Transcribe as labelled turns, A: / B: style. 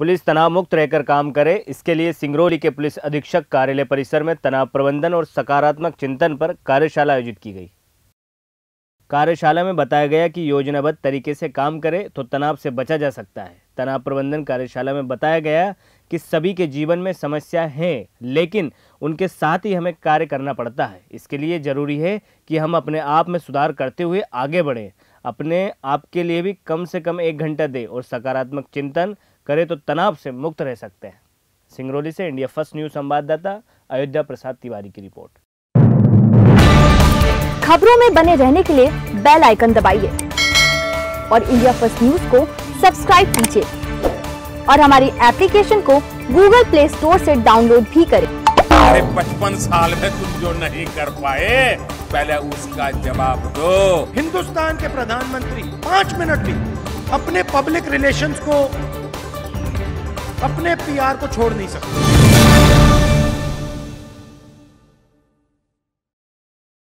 A: Police तनाव मुक्त रहकर काम करे। इसके लिए सिंगरौली के पुलिस अधीक्षक कार्यालय परिसर में तनाव प्रबंधन और सकारात्मक चिंतन पर कार्यशाला आयोजित की गई। कार्यशाला में बताया गया कि योजनाबद्ध तरीके से काम करे तो तनाव से बचा जा सकता है। तनाव प्रबंधन कार्यशाला में बताया गया कि सभी के जीवन में समस्या हैं, लेकिन उनके साथ ही हमें कार्य करना पड़ता है। इसके लिए ज़रूरी है कि हम अपने आप में सुधार करते हुए आगे बढ़ें। अपने आप के लिए भी कम से कम एक घंटा दें और सकारात्मक चिंतन करें तो तनाव से मुक्त रह सकते हैं। सिंगरौली से इंडिया फ़र्स्ट न्यूज़ संवाददाता अयोध्या प्रसाद तिवारी की रिपोर्ट।
B: खबरों में बने रहने के लिए बेल आइकन दबाइए और इंडिया फ़र्स्ट न्यूज़ को सब्सक्राइब कीजिए और हमारी एप्लीकेशन को गूगल प्ले स्टोर से डाउनलोड भी करें।
C: अरे पचपन साल में तुम जो नहीं कर पाए, पहले उसका जवाब दो।
D: हिंदुस्तान के प्रधानमंत्री पाँच मिनट भी अपने पब्लिक रिलेशंस को, अपने पीआर को छोड़ नहीं सकते।